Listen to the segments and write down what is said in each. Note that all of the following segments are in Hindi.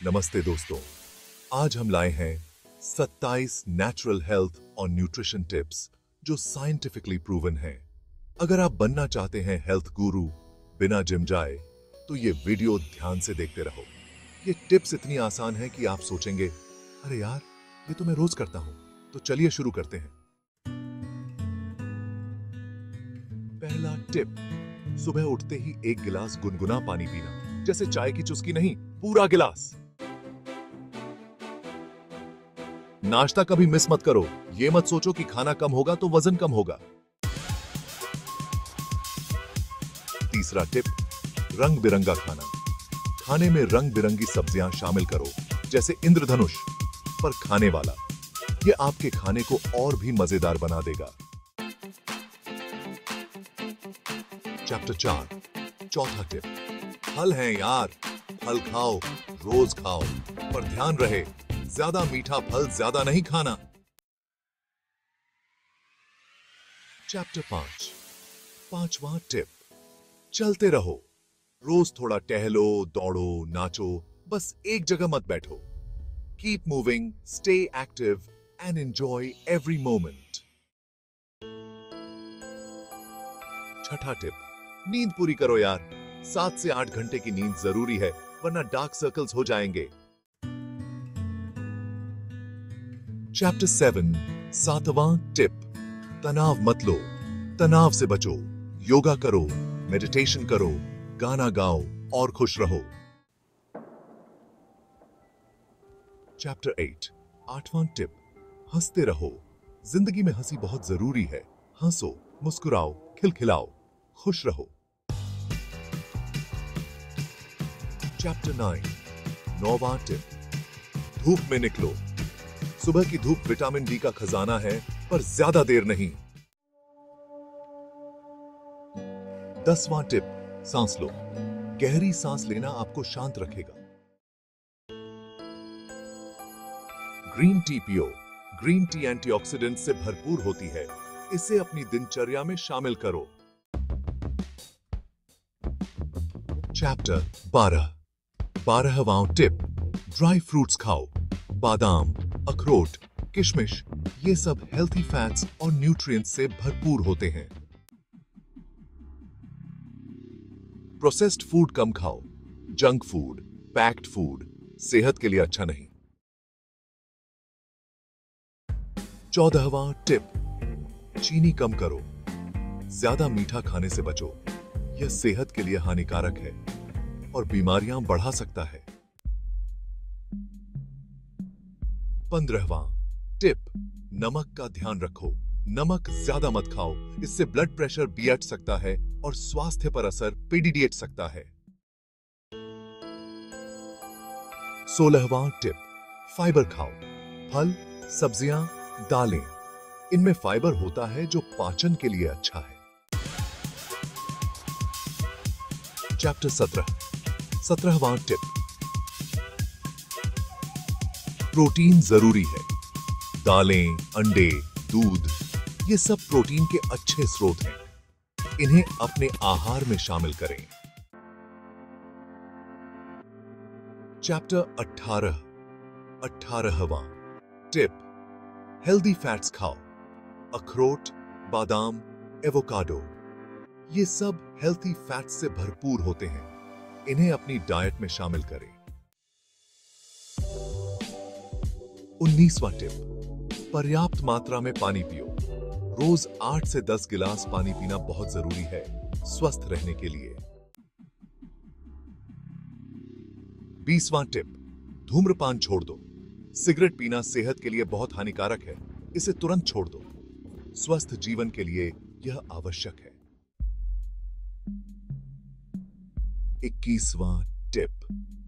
नमस्ते दोस्तों। आज हम लाए हैं 27 नेचुरल हेल्थ और न्यूट्रिशन टिप्स जो साइंटिफिकली प्रूवन हैं। अगर आप बनना चाहते हैं हेल्थ गुरु बिना जिम जाए तो ये वीडियो ध्यान से देखते रहो। ये टिप्स इतनी आसान है कि आप सोचेंगे, अरे यार, ये तो मैं रोज करता हूँ। तो चलिए शुरू करते हैं। पहला टिप सुबह उठते ही एक गिलास गुनगुना पानी पीना। जैसे चाय की चुस्की नहीं, पूरा गिलास। नाश्ता कभी मिस मत करो। ये मत सोचो कि खाना कम होगा तो वज़न कम होगा। तीसरा टिप रंग बिरंगा खाना। खाने में रंग बिरंगी सब्ज़ियाँ शामिल करो, जैसे इंद्रधनुष, पर खाने वाला। ये आपके खाने को और भी मज़ेदार बना देगा। चैप्टर चार, चौथा टिप। फल हैं यार, फल खाओ, रोज खाओ, पर ध्यान रहे। ज़्यादा मीठा फल ज़्यादा नहीं खाना। चैप्टर पाँच। पांचवा टिप चलते रहो। रोज थोड़ा टहलो, दौड़ो, नाचो, बस एक जगह मत बैठो। Keep moving stay active and enjoy every moment छठा टिप नींद पूरी करो यार। सात से आठ घंटे की नींद ज़रूरी है, वरना डार्क सर्कल्स हो जाएँगे। चैप्टर सेवन सातवां टिप तनाव मत लो। तनाव से बचो। योगा करो। मेडिटेशन करो। गाना गाओ और खुश रहो। चैप्टर एट आठवां टिप हँसते रहो। ज़िंदगी में हँसी बहुत ज़रूरी है। हंसो, मुस्कुराओ, खिलखिलाओ। खुश रहो। चैप्टर नाइन नौवा टिप धूप में निकलो। सुबह की धूप विटामिन डी का खजाना है, पर ज़्यादा देर नहीं। दसवां टिप, सांस लो। गहरी सांस लेना आपको शांत रखेगा। ग्रीन टी पियो। ग्रीन टी एंटीऑक्सीडेंट से भरपूर होती है। इसे अपनी दिनचर्या में शामिल करो। चैप्टर 12 बारहवां टिप, ड्राई फ्रूट्स खाओ। बादाम, अखरोट, किशमिश, ये सब हेल्थी फैट्स और न्यूट्रिएंट्स से भरपूर होते हैं। प्रोसेस्ड फ़ूड कम खाओ। जंक फ़ूड पैक्ड फ़ूड सेहत के लिए अच्छा नहीं। चौदहवा टिप चीनी कम करो। ज़्यादा मीठा खाने से बचो। यह सेहत के लिए हानिकारक है और बीमारियाँ बढ़ा सकता है। पंद्रहवां टिप, नमक का ध्यान रखो। नमक ज़्यादा मत खाओ। इससे ब्लड प्रेशर बियट सकता है और स्वास्थ्य पर असर पीडीडिएट सकता है। सोलहवां टिप फाइबर खाओ। फल, सब्ज़ियाँ, दालें। इनमें फाइबर होता है जो पाचन के लिए अच्छा है। चैप्टर सत्रह सत्रहवा टिप प्रोटीन ज़रूरी है। दालें, अंडे, दूध, ये सब प्रोटीन के अच्छे स्रोत हैं। इन्हें अपने आहार में शामिल करें। चैप्टर 18 अठारहवा। टिप हेल्दी फैट्स खाओ। अखरोट, बादाम एवोकाडो ये सब हेल्थी फैट्स से भरपूर होते हैं। इन्हें अपनी डाइट में शामिल करें। उन्नीसवा टिप। पर्याप्त मात्रा में पानी पियो। रोज आठ से दस गिलास पानी पीना बहुत ज़रूरी है, स्वस्थ रहने के लिए। बीसवां टिप, धूम्रपान छोड़ दो। सिगरेट पीना सेहत के लिए बहुत हानिकारक है, इसे तुरंत छोड़ दो। स्वस्थ जीवन के लिए यह आवश्यक है। इक्कीसवां टिप,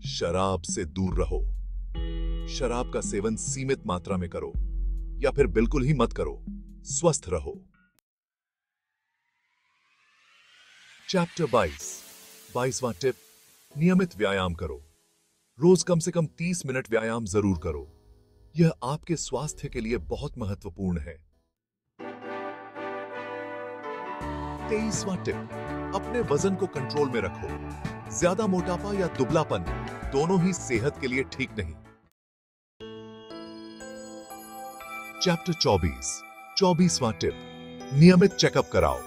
शराब से दूर रहो। शराब का सेवन सीमित मात्रा में करो, या फिर बिल्कुल ही मत करो। स्वस्थ रहो। चैप्टर 22 बाईसवां टिप नियमित व्यायाम करो। रोज कम से कम 30 मिनट व्यायाम ज़रूर करो। यह आपके स्वास्थ्य के लिए बहुत महत्वपूर्ण है। तेईसवां टिप अपने वज़न को कंट्रोल में रखो। ज़्यादा मोटापा या दुबलापन दोनों ही सेहत के लिए ठीक नहीं। चैप्टर 24 चौबीसवां टिप। नियमित चेकअप कराओ।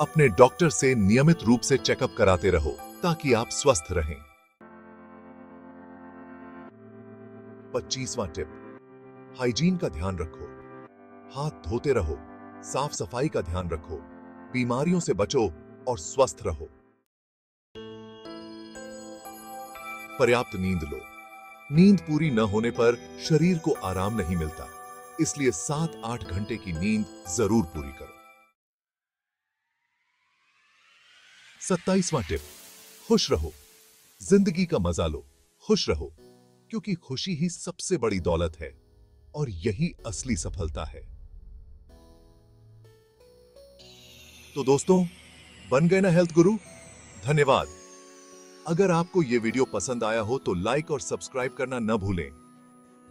अपने डॉक्टर से नियमित रूप से चेकअप कराते रहो, ताकि आप स्वस्थ रहें। पच्चीसवां टिप। हाइजीन का ध्यान रखो। हाथ धोते रहो। साफ़ सफ़ाई का ध्यान रखो। बीमारियों से बचो और स्वस्थ रहो। पर्याप्त नींद लो। नींद पूरी न होने पर शरीर को आराम नहीं मिलता। इसलिए सात आठ घंटे की नींद ज़रूर पूरी करो। सत्ताईसवां टिप, खुश रहो। ज़िंदगी का मज़ा लो, खुश रहो, क्योंकि खुशी ही सबसे बड़ी दौलत है और यही असली सफलता है। तो दोस्तों, बन गए ना हेल्थ गुरु? धन्यवाद। अगर आपको यह वीडियो पसंद आया हो तो लाइक और सब्सक्राइब करना न भूलें।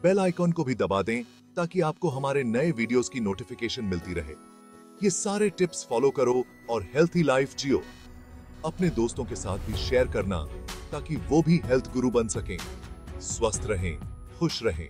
बेल आइकॉन को भी दबा दें ताकि आपको हमारे नए वीडियोस की नोटिफिकेशन मिलती रहे। ये सारे टिप्स फॉलो करो और हेल्थी लाइफ जियो। अपने दोस्तों के साथ भी शेयर करना ताकि वो भी हेल्थ गुरु बन सकें। स्वस्थ रहें, खुश रहें।